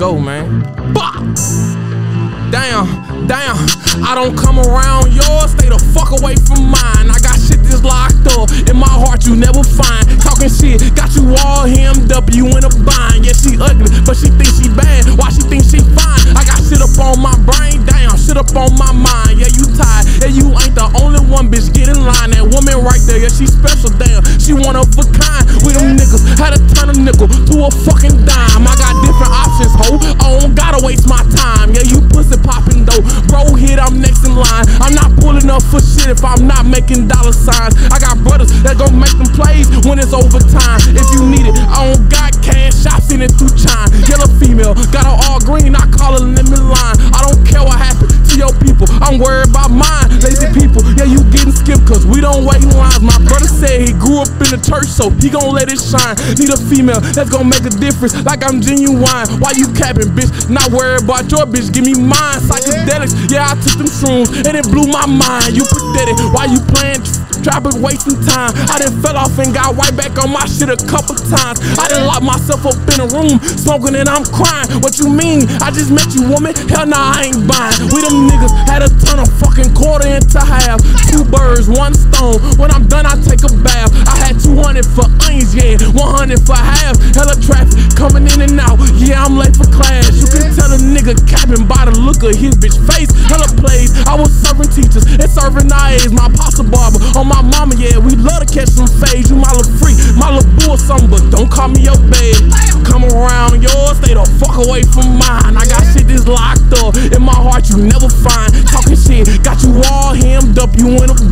go, man. Bah! Damn, damn, I don't come around yours, stay the fuck away from mine. I got shit that's locked up in my heart you never find. Talking shit, got you all hemmed up, you in a bind. Yeah, she ugly, but she thinks she bad. Why she thinks she fine? I got shit up on my brain, damn, shit up on my mind. Yeah, you tired, yeah, you ain't the only one, bitch. Get in line, that woman right there, yeah, she special, damn. She one of a kind. For shit if I'm not making dollar signs. I got brothers that gon' make them plays when it's overtime. If you need it, I don't got cash, I seen it through China. Yellow female, got her all green, church, so he gon' let it shine. Need a female that's gon' make a difference, like I'm genuine. Why you capping, bitch? Not worried about your bitch, give me mine. Psychedelics, yeah, I took them shrooms and it blew my mind. You pathetic, why you playing? Trapping, wasting time. I done fell off and got right back on my shit a couple times. I done locked myself up in a room, smoking and I'm crying. What you mean? I just met you, woman. Hell nah, I ain't buying. We them niggas had a ton of fucking quarter into half. Two birds, one stone. When I'm done, I take a bath. I had 200 for onions, yeah, 100 for half. Hella traffic coming in and out. Yeah, I'm late for class. You can tell a nigga capping by the look of his bitch face. Hella plays. I was serving teachers and serving IAs. My pasta barber on my mama, yeah, we love to catch some fades. You my little freak, my little boo or something, but don't call me your babe. Come around yours, stay the fuck away from mine. I got shit that's locked up in my heart you never find.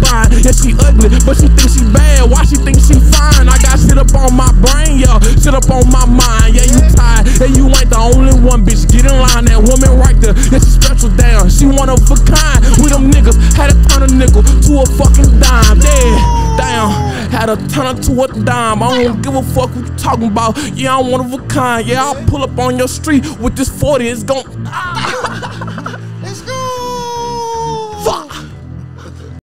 Yeah, she ugly, but she thinks she bad. Why she thinks she fine? I got shit up on my brain, yeah, shit up on my mind. Yeah, you tired, yeah, you ain't the only one, bitch. Get in line, that woman right there, yeah, she special down. She one of a kind. We them niggas had a ton of nickel to a fucking dime. Yeah, damn, had a ton her to a dime. I don't give a fuck what you talking about. Yeah, I'm one of a kind. Yeah, I'll pull up on your street with this 40. It's gon' ah.